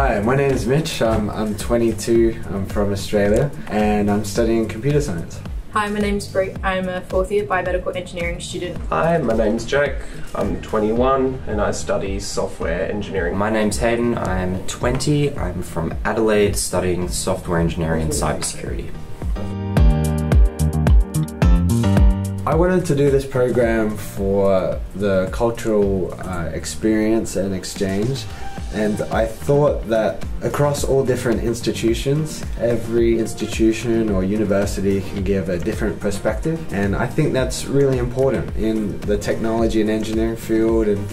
Hi, my name is Mitch. Um, I'm 22. I'm from Australia and I'm studying computer science. Hi, my name's Brie. I'm a fourth year biomedical engineering student. Hi, my name's Jake. I'm 21 and I study software engineering. My name's Hayden. I'm 20. I'm from Adelaide studying software engineering and cybersecurity. I wanted to do this program for the cultural uh, experience and exchange and I thought that across all different institutions, every institution or university can give a different perspective. And I think that's really important in the technology and engineering field and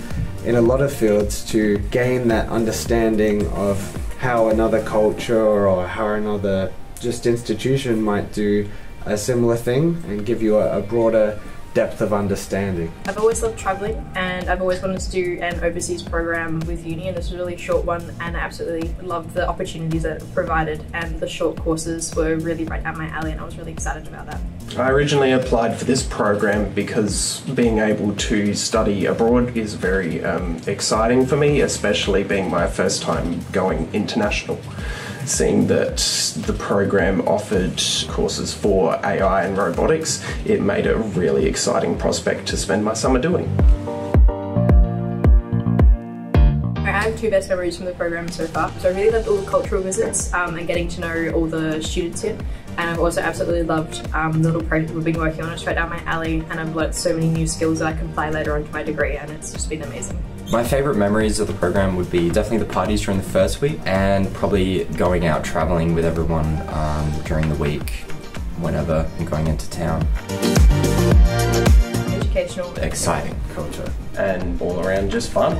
in a lot of fields to gain that understanding of how another culture or how another just institution might do a similar thing and give you a, a broader depth of understanding. I've always loved travelling and I've always wanted to do an overseas program with uni and this was a really short one and I absolutely loved the opportunities that it provided and the short courses were really right up my alley and I was really excited about that. I originally applied for this program because being able to study abroad is very um, exciting for me, especially being my first time going international seeing that the program offered courses for AI and robotics, it made a really exciting prospect to spend my summer doing. I have two best memories from the program so far. So I really loved all the cultural visits um, and getting to know all the students here. And I've also absolutely loved um, the little project we've been working on. It's right down my alley and I've learnt so many new skills that I can apply later on to my degree and it's just been amazing. My favourite memories of the program would be definitely the parties during the first week and probably going out travelling with everyone um, during the week whenever and going into town. Educational. Exciting. Culture. And all around just fun.